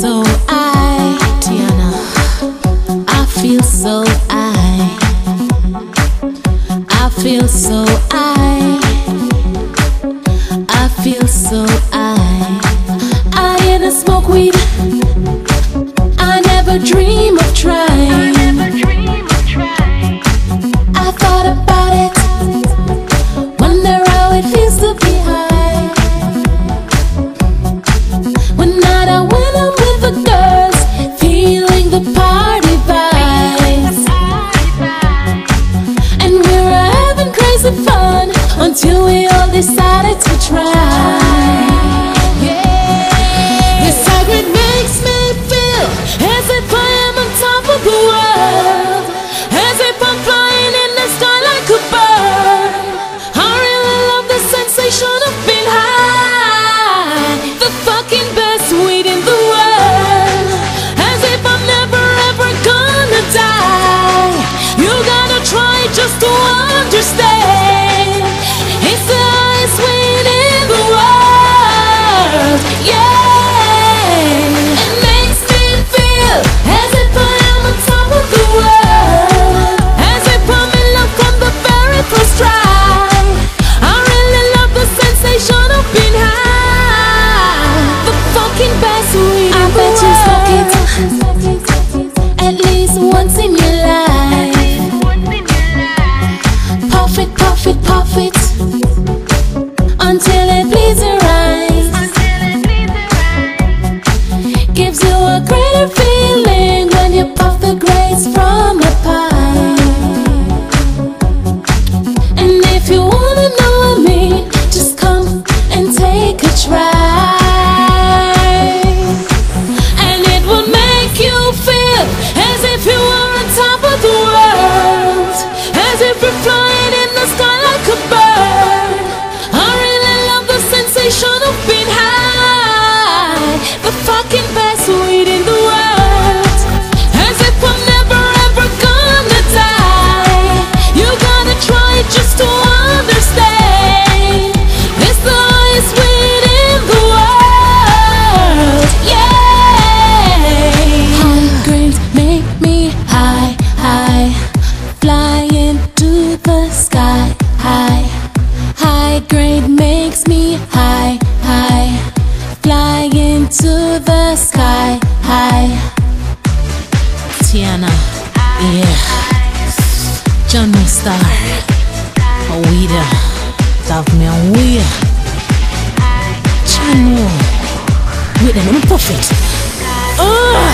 so I, Tiana. I feel so I. I feel so I. I feel so I. I ain't smoke weed. Until we all decided to try. Gives you a greater feeling when you puff the grace from a pie. And if you wanna know me, just come and take a try. And it will make you feel as if you were on top of the world, as if you're flying in the sky like a bird. I really love the sensation of being high, the fucking sky, high. Tiana, yeah. John Star, a weeder. Love me a weir. Chano, wait, puff it. Oh,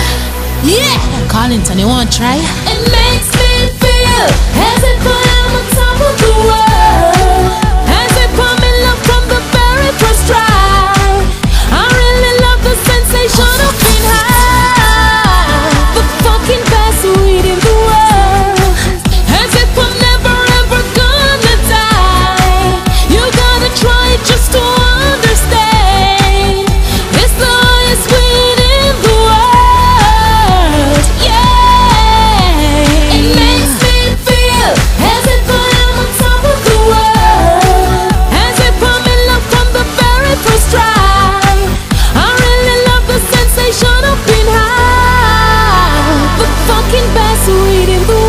yeah. Carlington, you want to try? It makes me feel I second best waiting for